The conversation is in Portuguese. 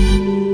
Música